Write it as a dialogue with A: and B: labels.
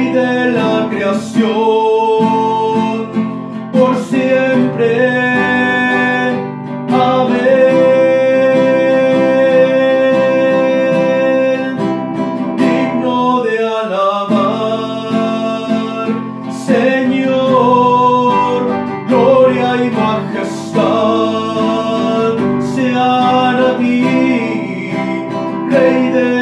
A: Rey de la creación, por siempre. Amén. Digno de alabar, Señor, gloria y majestad sean a ti, Rey de